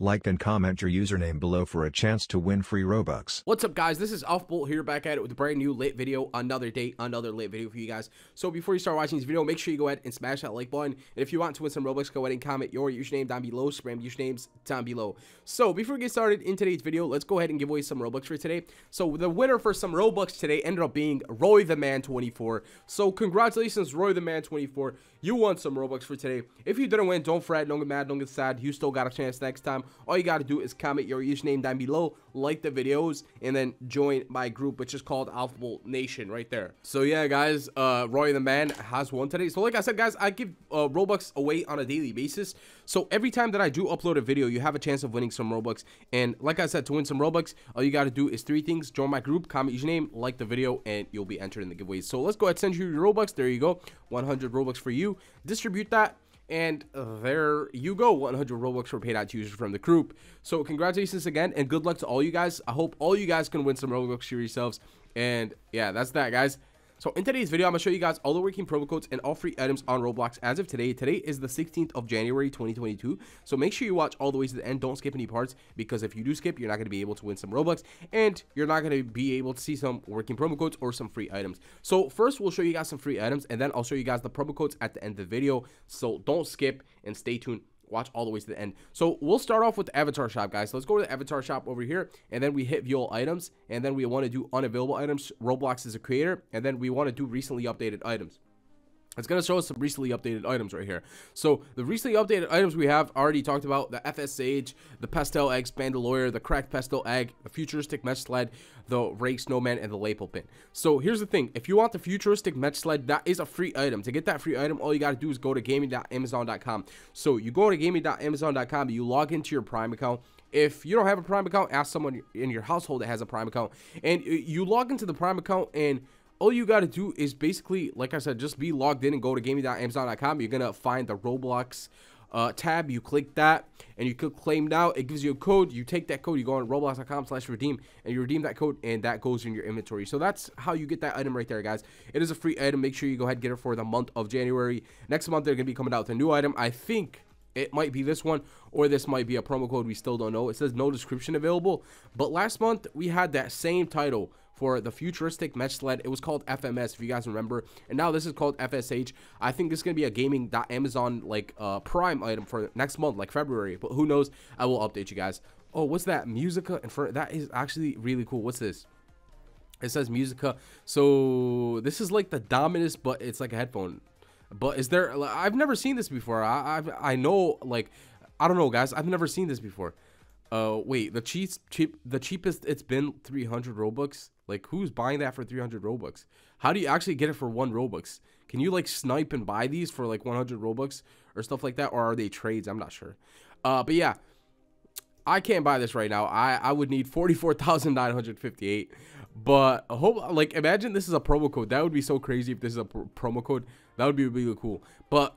Like and comment your username below for a chance to win free Robux. What's up guys, this is AlphaBolt here back at it with a brand new lit video, another day, another lit video for you guys. So before you start watching this video, make sure you go ahead and smash that like button. And if you want to win some Robux, go ahead and comment your username down below, spam usernames down below. So before we get started in today's video, let's go ahead and give away some Robux for today. So the winner for some Robux today ended up being Roy the Man 24. So congratulations Roy the Man 24, you won some Robux for today. If you didn't win, don't fret, don't get mad, don't get sad, you still got a chance next time. All you gotta do is comment your username down below, like the videos, and then join my group, which is called AlphaBolt Nation right there. So yeah, guys, uh, Roy the Man has won today. So like I said, guys, I give uh, Robux away on a daily basis. So every time that I do upload a video, you have a chance of winning some Robux. And like I said, to win some Robux, all you got to do is three things. Join my group, comment your name, like the video, and you'll be entered in the giveaways. So let's go ahead and send you your Robux. There you go. 100 Robux for you. Distribute that and there you go. 100 robux were paid out to users from the group. So congratulations again and good luck to all you guys. I hope all you guys can win some robux for yourselves. And yeah that's that guys so in today's video, I'm to show you guys all the working promo codes and all free items on Roblox as of today. Today is the 16th of January 2022. So make sure you watch all the way to the end. Don't skip any parts because if you do skip, you're not to be able to win some Robux and you're not going to be able to see some working promo codes or some free items. So first, we'll show you guys some free items and then I'll show you guys the promo codes at the end of the video. So don't skip and stay tuned watch all the way to the end. So we'll start off with the avatar shop, guys. So let's go to the avatar shop over here, and then we hit view all items, and then we want to do unavailable items. Roblox is a creator, and then we want to do recently updated items. It's going to show us some recently updated items right here. So the recently updated items we have already talked about, the FS Sage, the Pastel Egg Bandolier, the Cracked Pastel Egg, the Futuristic Mesh Sled, the Ray Snowman, and the Lapel Pin. So here's the thing. If you want the Futuristic Mesh Sled, that is a free item. To get that free item, all you got to do is go to gaming.amazon.com. So you go to gaming.amazon.com, you log into your Prime account, if you don't have a Prime account, ask someone in your household that has a Prime account. And uh, you log into the Prime account and all you got to do is basically, like I said, just be logged in and go to gaming.amazon.com. You're going to find the Roblox uh, tab. You click that and you click claim now. It gives you a code. You take that code, you go on roblox.com slash redeem and you redeem that code and that goes in your inventory. So that's how you get that item right there, guys. It is a free item. Make sure you go ahead and get it for the month of January. Next month, they're going to be coming out with a new item. I think it might be this one or this might be a promo code we still don't know it says no description available but last month we had that same title for the futuristic mesh sled. It was called FMS, if you guys remember. And now this is called FSH. I think this is going to be a gaming.amazon like uh, prime item for next month, like February. But who knows? I will update you guys. Oh, what's that? Musica in front. That is actually really cool. What's this? It says Musica. So this is like the Dominus, but it's like a headphone. But is there? I've never seen this before. I I've, I know like I don't know, guys. I've never seen this before. Uh, wait, the cheap, cheap, the cheapest it's been 300 Robux. Like, who's buying that for 300 Robux? How do you actually get it for one Robux? Can you like snipe and buy these for like 100 Robux or stuff like that, or are they trades? I'm not sure. Uh, but yeah, I can't buy this right now. I I would need 44,958. But hope like imagine this is a promo code. That would be so crazy if this is a pr promo code. That would be really cool. But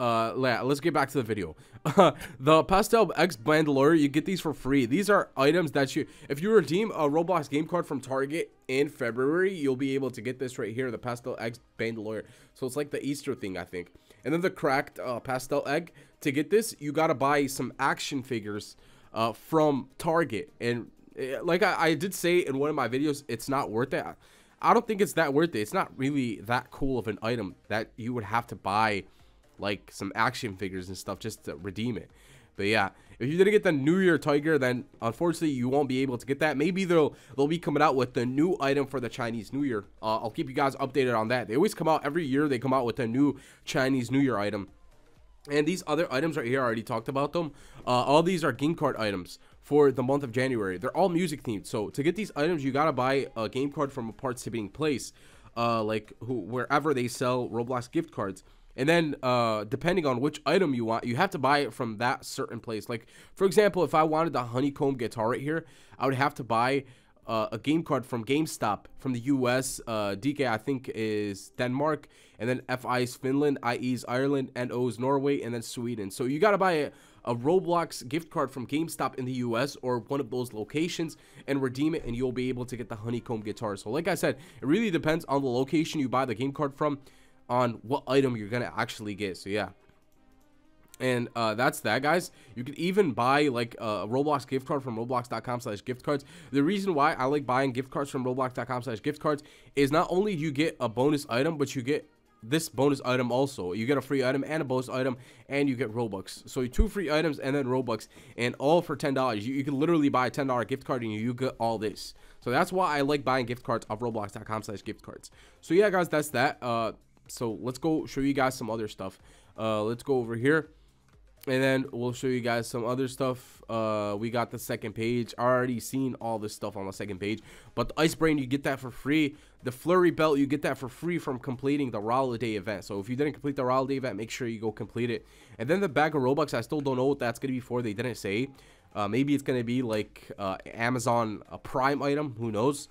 uh let's get back to the video. The pastel x bandolier you get these for free. These are items that you if you redeem a roblox game card from target in february you'll be able to get this right here the pastel x bandolier so it's like the easter thing i think. And then the cracked uh, pastel egg. To get this you gotta buy some action figures uh from target. And uh, like I, I did say in one of my videos it's not worth it. I don't think it's that worth it. It's not really that cool of an item that you would have to buy like some action figures and stuff just to redeem it. But yeah, if you didn't get the New Year Tiger, then unfortunately you won't be able to get that. Maybe they'll they'll be coming out with the new item for the Chinese New Year. Uh, I'll keep you guys updated on that. They always come out every year. They come out with a new Chinese New Year item. And these other items right here, I already talked about them. Uh, all these are game card items for the month of January. They're all music themed. So to get these items, you gotta buy a game card from a participating place, uh, like who, wherever they sell Roblox gift cards and then uh, depending on which item you want you have to buy it from that certain place like for example if i wanted the honeycomb guitar right here i would have to buy uh, a game card from GameStop from the US. Uh, DK I think is Denmark, and then FI is Finland, IE is Ireland, NO is Norway, and then Sweden. So you gotta buy a, a Roblox gift card from GameStop in the US or one of those locations and redeem it, and you'll be able to get the honeycomb guitar. So like I said, it really depends on the location you buy the game card from on what item you're gonna actually get. So yeah. and uh, that's that guys you can even buy like a roblox gift card from roblox.com slash gift cards the reason why i like buying gift cards from roblox.com slash gift cards is not only you get a bonus item but you get this bonus item also. You get a free item and a bonus item and you get robux. So two free items and then robux and all for ten dollars. You, you, can literally buy a ten dollar gift card and you, you get all this. So that's why i like buying gift cards off roblox.com slash gift cards. So yeah guys that's that. Uh so let's go show you guys some other stuff. Uh let's go over here and then we'll show you guys some other stuff. Uh we got the second page. I already seen all this stuff on the second page. But the ice brain you get that for free. The flurry belt you get that for free from completing the Day event. So if you didn't complete the Day event make sure you go complete it. And then the bag of robux i still don't know what that's gonna be for. They didn't say. Uh, maybe it's gonna be like uh, amazon a prime item. Who knows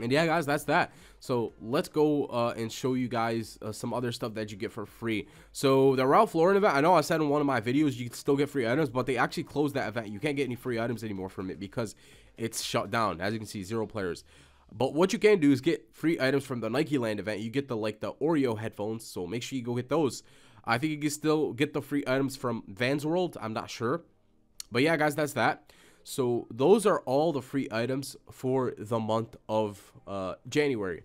and yeah guys that's that. So let's go uh, and show you guys uh, some other stuff that you get for free. So the ralph lauren event i know i said in one of my videos you can still get free items but they actually closed that event. You can't get any free items anymore from it because it's shut down. As you can see zero players. But what you can do is get free items from the nike land event. You get the like the oreo headphones so make sure you go get those. I think you can still get the free items from vans world i'm not sure. But yeah guys that's that so those are all the free items for the month of uh, January.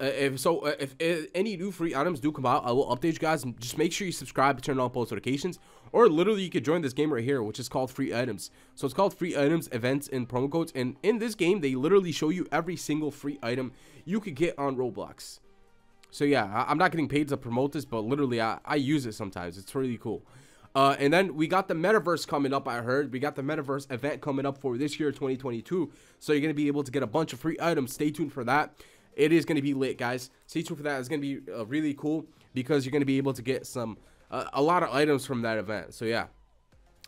Uh, if so, uh, if, if, any new free items do come out, I will update you guys. Just make sure you subscribe, turn on post notifications, or literally you could join this game right here, which is called free items. So it's called free items, events, and promo codes. And in this game, they literally show you every single free item you could get on Roblox. So yeah, I, am not getting paid to promote this, but literally I, I use it sometimes. It's really cool. Uh, and then we got the metaverse coming up. I heard we got the metaverse event coming up for this year, 2022. So you're gonna be able to get a bunch of free items. Stay tuned for that. It is gonna be lit, guys. Stay tuned for that. It's gonna be uh, really cool because you're gonna be able to get some uh, a lot of items from that event. So yeah.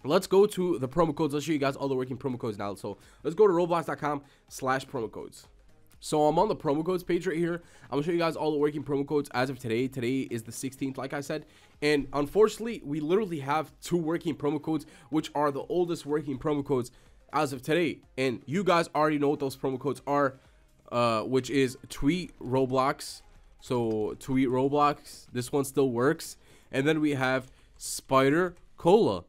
Let's go to the promo codes. I'll show you guys all the working promo codes now. So let's go to roblox.com slash promo codes. So I'm on the promo codes page right here. I'm gonna show you guys all the working promo codes as of today. Today is the 16th, like I said. And unfortunately, we literally have two working promo codes, which are the oldest working promo codes as of today. And you guys already know what those promo codes are, uh, which is tweet Roblox. So tweet Roblox. This one still works. And then we have Spider Cola.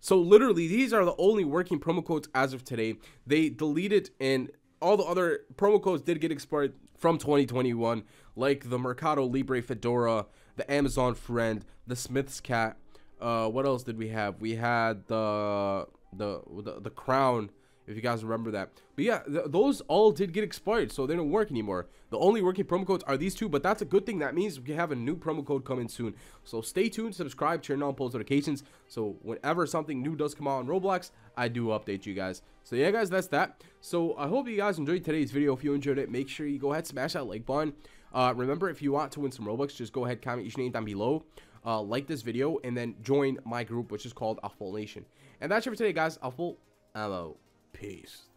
So literally, these are the only working promo codes as of today. They deleted and all the other promo codes did get expired from 2021, like the Mercado Libre Fedora, the Amazon Friend, the Smyths Cat. Uh, what else did we have? We had the the the, the Crown if you guys remember that. But yeah, th those all did get expired, so they don't work anymore. The only working promo codes are these two, but that's a good thing. That means we have a new promo code coming soon. So stay tuned, subscribe, turn on post notifications. So whenever something new does come out on Roblox, I do update you guys. So yeah, guys, that's that. So I hope you guys enjoyed today's video. If you enjoyed it, make sure you go ahead, smash that like button. Uh, remember, if you want to win some Robux, just go ahead, comment your name down below. Uh, like this video, and then join my group, which is called Awful Nation. And that's it for today, guys. Awful, I'm out. Peace.